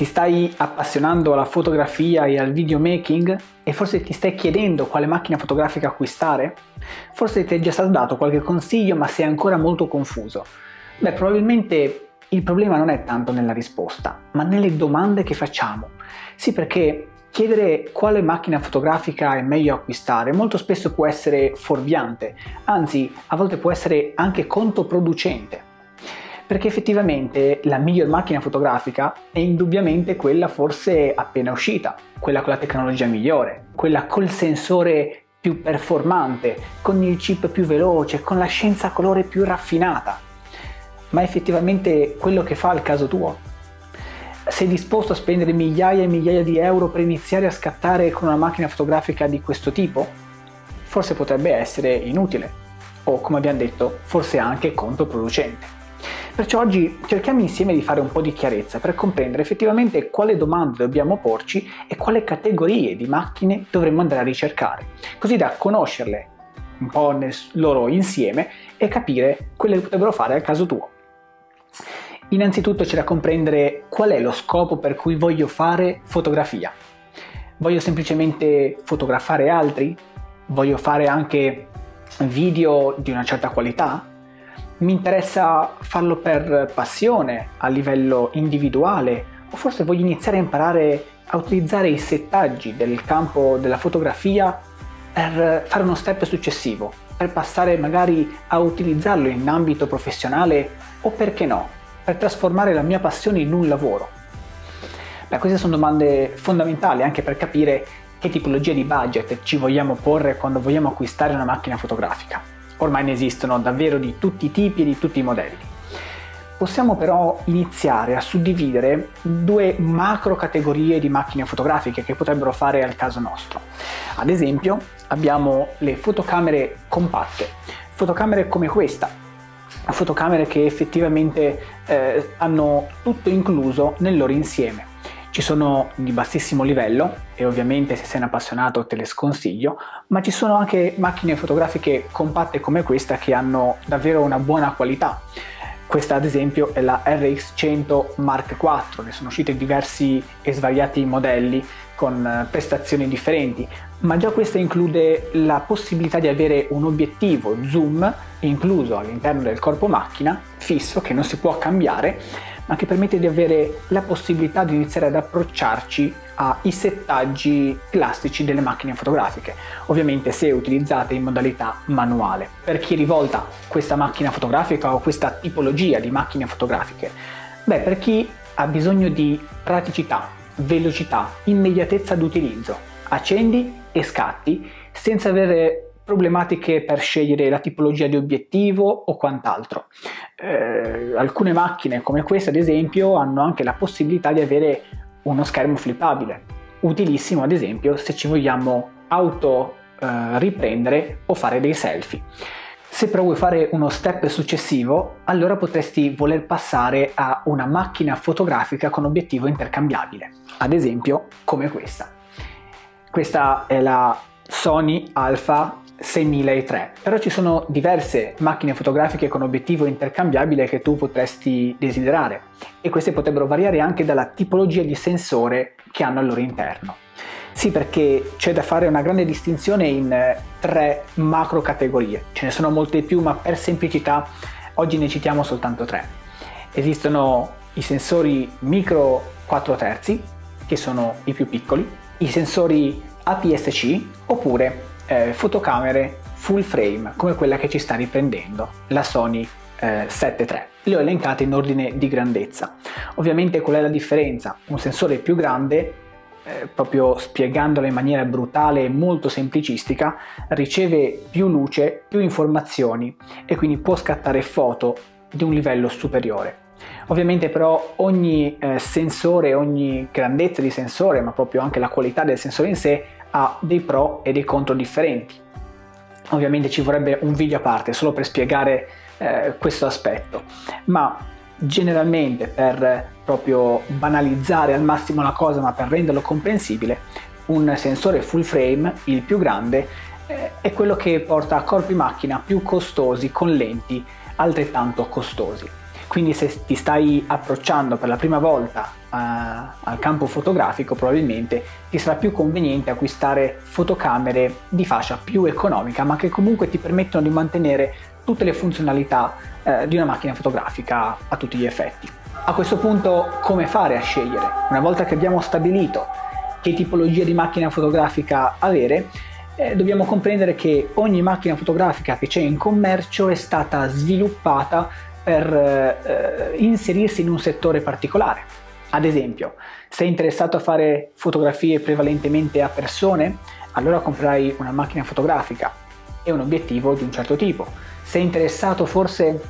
Ti stai appassionando alla fotografia e al videomaking e forse ti stai chiedendo quale macchina fotografica acquistare? Forse ti è già stato dato qualche consiglio ma sei ancora molto confuso. Beh, probabilmente il problema non è tanto nella risposta, ma nelle domande che facciamo. Sì, perché chiedere quale macchina fotografica è meglio acquistare molto spesso può essere fuorviante, anzi a volte può essere anche controproducente perché effettivamente la miglior macchina fotografica è indubbiamente quella forse appena uscita, quella con la tecnologia migliore, quella col sensore più performante, con il chip più veloce, con la scienza colore più raffinata. Ma effettivamente quello che fa il caso tuo? Sei disposto a spendere migliaia e migliaia di euro per iniziare a scattare con una macchina fotografica di questo tipo? Forse potrebbe essere inutile o, come abbiamo detto, forse anche controproducente. Perciò oggi cerchiamo insieme di fare un po' di chiarezza per comprendere effettivamente quale domande dobbiamo porci e quale categorie di macchine dovremmo andare a ricercare, così da conoscerle un po' nel loro insieme e capire quelle che potrebbero fare al caso tuo. Innanzitutto c'è da comprendere qual è lo scopo per cui voglio fare fotografia. Voglio semplicemente fotografare altri? Voglio fare anche video di una certa qualità? Mi interessa farlo per passione a livello individuale o forse voglio iniziare a imparare a utilizzare i settaggi del campo della fotografia per fare uno step successivo, per passare magari a utilizzarlo in ambito professionale o perché no, per trasformare la mia passione in un lavoro. Beh, queste sono domande fondamentali anche per capire che tipologia di budget ci vogliamo porre quando vogliamo acquistare una macchina fotografica ormai ne esistono davvero di tutti i tipi e di tutti i modelli. Possiamo però iniziare a suddividere due macro categorie di macchine fotografiche che potrebbero fare al caso nostro. Ad esempio abbiamo le fotocamere compatte, fotocamere come questa, fotocamere che effettivamente eh, hanno tutto incluso nel loro insieme. Ci sono di bassissimo livello e ovviamente se sei un appassionato te le sconsiglio, ma ci sono anche macchine fotografiche compatte come questa che hanno davvero una buona qualità. Questa ad esempio è la RX100 Mark IV, ne sono usciti diversi e svariati modelli con eh, prestazioni differenti, ma già questa include la possibilità di avere un obiettivo zoom incluso all'interno del corpo macchina, fisso, che non si può cambiare, ma che permette di avere la possibilità di iniziare ad approcciarci ai settaggi classici delle macchine fotografiche, ovviamente se utilizzate in modalità manuale. Per chi è rivolta questa macchina fotografica o questa tipologia di macchine fotografiche? Beh, per chi ha bisogno di praticità, velocità, immediatezza d'utilizzo, accendi e scatti senza avere problematiche per scegliere la tipologia di obiettivo o quant'altro. Eh, alcune macchine come questa ad esempio hanno anche la possibilità di avere uno schermo flippabile, utilissimo ad esempio se ci vogliamo auto eh, riprendere o fare dei selfie. Se però vuoi fare uno step successivo, allora potresti voler passare a una macchina fotografica con obiettivo intercambiabile, ad esempio come questa. Questa è la Sony Alpha 6003, però ci sono diverse macchine fotografiche con obiettivo intercambiabile che tu potresti desiderare e queste potrebbero variare anche dalla tipologia di sensore che hanno al loro interno. Sì, perché c'è da fare una grande distinzione in eh, tre macro categorie, ce ne sono molte più, ma per semplicità oggi ne citiamo soltanto tre. Esistono i sensori micro 4 terzi, che sono i più piccoli, i sensori APS-C oppure eh, fotocamere full frame come quella che ci sta riprendendo, la Sony eh, 7 III. Le ho elencate in ordine di grandezza. Ovviamente qual è la differenza? Un sensore più grande eh, proprio spiegandola in maniera brutale e molto semplicistica, riceve più luce, più informazioni e quindi può scattare foto di un livello superiore. Ovviamente però ogni eh, sensore, ogni grandezza di sensore, ma proprio anche la qualità del sensore in sé, ha dei pro e dei contro differenti. Ovviamente ci vorrebbe un video a parte solo per spiegare eh, questo aspetto, ma generalmente per proprio banalizzare al massimo la cosa, ma per renderlo comprensibile, un sensore full frame, il più grande, eh, è quello che porta a corpi macchina più costosi con lenti altrettanto costosi. Quindi se ti stai approcciando per la prima volta al campo fotografico probabilmente ti sarà più conveniente acquistare fotocamere di fascia più economica ma che comunque ti permettono di mantenere tutte le funzionalità eh, di una macchina fotografica a tutti gli effetti. A questo punto come fare a scegliere? Una volta che abbiamo stabilito che tipologia di macchina fotografica avere, eh, dobbiamo comprendere che ogni macchina fotografica che c'è in commercio è stata sviluppata per eh, inserirsi in un settore particolare. Ad esempio, sei interessato a fare fotografie prevalentemente a persone, allora comprerai una macchina fotografica e un obiettivo di un certo tipo. Sei interessato forse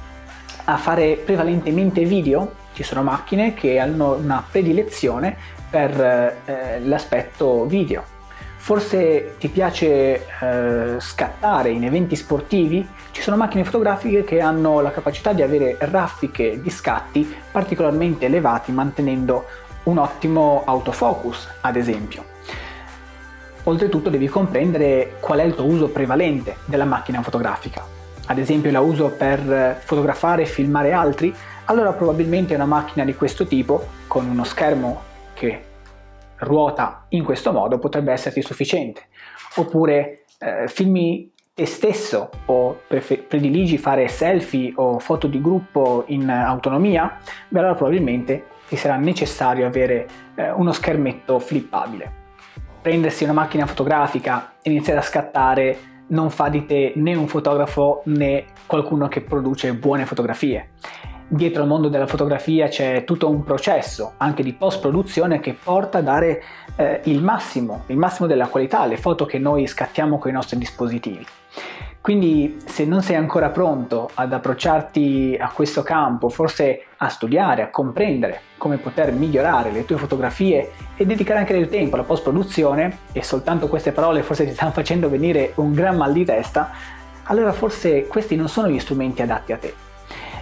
a fare prevalentemente video, ci sono macchine che hanno una predilezione per eh, l'aspetto video. Forse ti piace eh, scattare in eventi sportivi? Ci sono macchine fotografiche che hanno la capacità di avere raffiche di scatti particolarmente elevati mantenendo un ottimo autofocus, ad esempio. Oltretutto devi comprendere qual è il tuo uso prevalente della macchina fotografica. Ad esempio la uso per fotografare e filmare altri, allora probabilmente una macchina di questo tipo, con uno schermo che ruota in questo modo potrebbe esserti sufficiente. Oppure eh, filmi te stesso o prefer- prediligi fare selfie o foto di gruppo in autonomia, beh allora probabilmente ti sarà necessario avere eh, uno schermetto flippabile. Prendersi una macchina fotografica e iniziare a scattare non fa di te né un fotografo né qualcuno che produce buone fotografie dietro al mondo della fotografia c'è tutto un processo anche di post produzione che porta a dare eh, il massimo, il massimo della qualità alle foto che noi scattiamo con i nostri dispositivi. Quindi se non sei ancora pronto ad approcciarti a questo campo, forse a studiare, a comprendere come poter migliorare le tue fotografie e dedicare anche del tempo alla post produzione, e soltanto queste parole forse ti stanno facendo venire un gran mal di testa, allora forse questi non sono gli strumenti adatti a te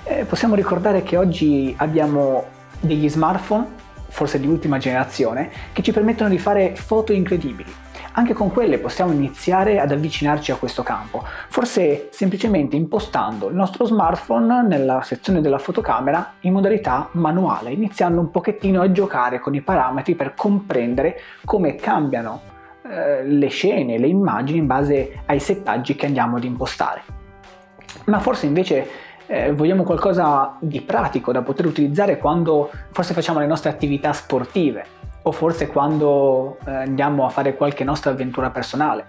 eh, possiamo ricordare che oggi abbiamo degli smartphone, forse di ultima generazione, che ci permettono di fare foto incredibili. Anche con quelle possiamo iniziare ad avvicinarci a questo campo, forse semplicemente impostando il nostro smartphone nella sezione della fotocamera in modalità manuale, iniziando un pochettino a giocare con i parametri per comprendere come cambiano eh, le scene, le immagini in base ai settaggi che andiamo ad impostare. Ma forse invece eh, vogliamo qualcosa di pratico da poter utilizzare quando forse facciamo le nostre attività sportive o forse quando eh, andiamo a fare qualche nostra avventura personale.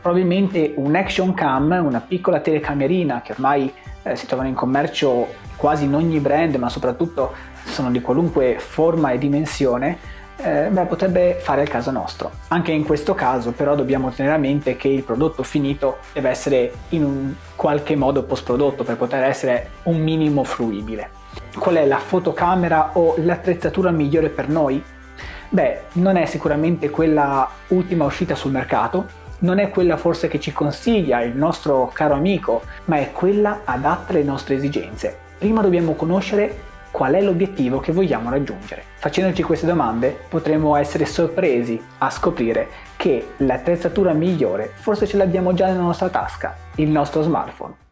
Probabilmente un action cam, una piccola telecamerina che ormai eh, si trovano in commercio quasi in ogni brand, ma soprattutto sono di qualunque forma e dimensione, eh, beh, potrebbe fare il caso nostro. Anche in questo caso però dobbiamo tenere a mente che il prodotto finito deve essere in un qualche modo post prodotto per poter essere un minimo fruibile. Qual è la fotocamera o l'attrezzatura migliore per noi? Beh, non è sicuramente quella ultima uscita sul mercato, non è quella forse che ci consiglia il nostro caro amico, ma è quella adatta alle nostre esigenze. Prima dobbiamo conoscere qual è l'obiettivo che vogliamo raggiungere. Facendoci queste domande potremo essere sorpresi a scoprire che l'attrezzatura migliore forse ce l'abbiamo già nella nostra tasca, il nostro smartphone.